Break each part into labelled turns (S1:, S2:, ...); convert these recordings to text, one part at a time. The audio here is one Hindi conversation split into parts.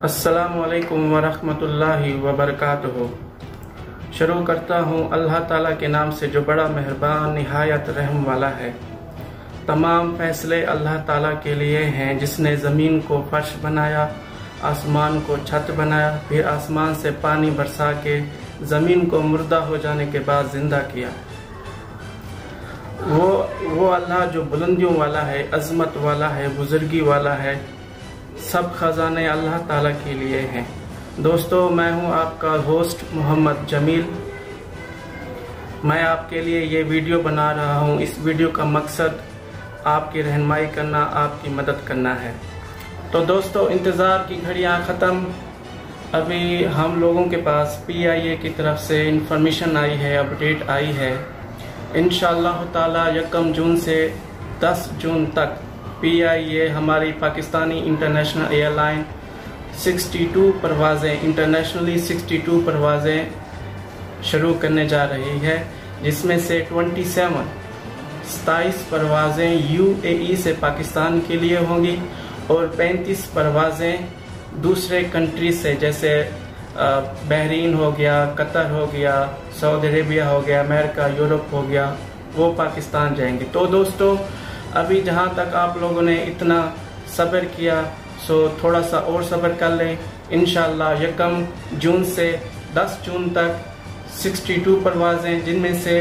S1: असलकम वरहमतुल्लाहि वबरकातुहू। शुरू करता हूँ अल्लाह ताला के नाम से जो बड़ा मेहरबान, नहायत रहम वाला है। तमाम फैसले अल्लाह ताला के लिए हैं। जिसने ज़मीन को फर्श बनाया, आसमान को छत बनाया, फिर आसमान से पानी बरसा के ज़मीन को मुर्दा हो जाने के बाद ज़िंदा किया। वो वो अल्लाह जो बुलंदियों वाला है, अजमत वाला है, बुजुर्गी वाला है सब ख़जाने अल्लाह ताला के लिए हैं। दोस्तों, मैं हूँ आपका होस्ट मोहम्मद जमील। मैं आपके लिए ये वीडियो बना रहा हूँ। इस वीडियो का मकसद आपकी रहनमाई करना, आपकी मदद करना है। तो दोस्तों, इंतज़ार की घड़ियाँ ख़त्म। अभी हम लोगों के पास पीआईए की तरफ़ से इंफॉर्मेशन आई है अपडेट आई है। इन ताला यकम जून से 10 जून तक पीआईए हमारी पाकिस्तानी इंटरनेशनल एयरलाइन 62 परवाज़ें इंटरनेशनली 62 परवाज़ें शुरू करने जा रही है, जिसमें से 27 सताईस परवाज़ें यूएई से पाकिस्तान के लिए होंगी और 35 परवाज़ें दूसरे कंट्री से, जैसे बहरीन हो गया, कतर हो गया, सऊदी अरेबिया हो गया, अमेरिका, यूरोप हो गया, वो पाकिस्तान जाएँगे। तो दोस्तों अभी जहाँ तक आप लोगों ने इतना सब्र किया, सो थोड़ा सा और सब्र कर लें। इन यकम जून से 10 जून तक 62 परवाज़ें, जिनमें से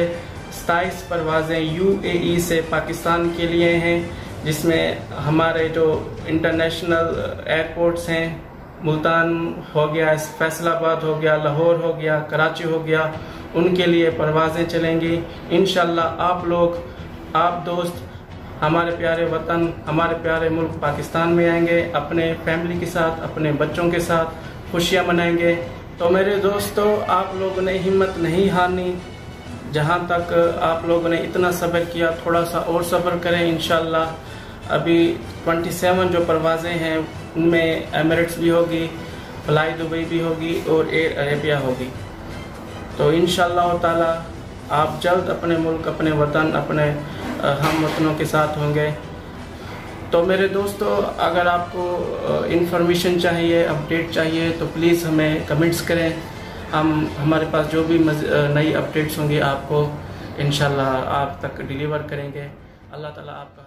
S1: सताईस परवाज़ें यूएई से पाकिस्तान के लिए हैं, जिसमें हमारे जो इंटरनेशनल एयरपोर्ट्स हैं, मुल्तान हो गया, फैसलाबाद हो गया, लाहौर हो गया, कराची हो गया, उनके लिए परवाज़ें चलेंगी। इन आप लोग, आप दोस्त हमारे प्यारे वतन, हमारे प्यारे मुल्क पाकिस्तान में आएँगे, अपने फैमिली के साथ, अपने बच्चों के साथ खुशियाँ मनाएँगे। तो मेरे दोस्तों, आप लोगों ने हिम्मत नहीं हारनी। जहाँ तक आप लोगों ने इतना सब्र किया थोड़ा सा और सब्र करें इन अभी 27 जो परवाज़ें हैं, उनमें एमरेट्स भी होगी फ्लाई दुबई भी होगी और एयर अरेबिया होगी। तो इन ताला, आप जल्द अपने मुल्क, अपने वतन, अपने हम वतनों के साथ होंगे। तो मेरे दोस्तों, अगर आपको इन्फॉर्मेशन चाहिए अपडेट चाहिए तो प्लीज़ हमें कमेंट्स करें। हम, हमारे पास जो भी नई अपडेट्स होंगी, आपको इन आप तक डिलीवर करेंगे। अल्लाह ताला आपका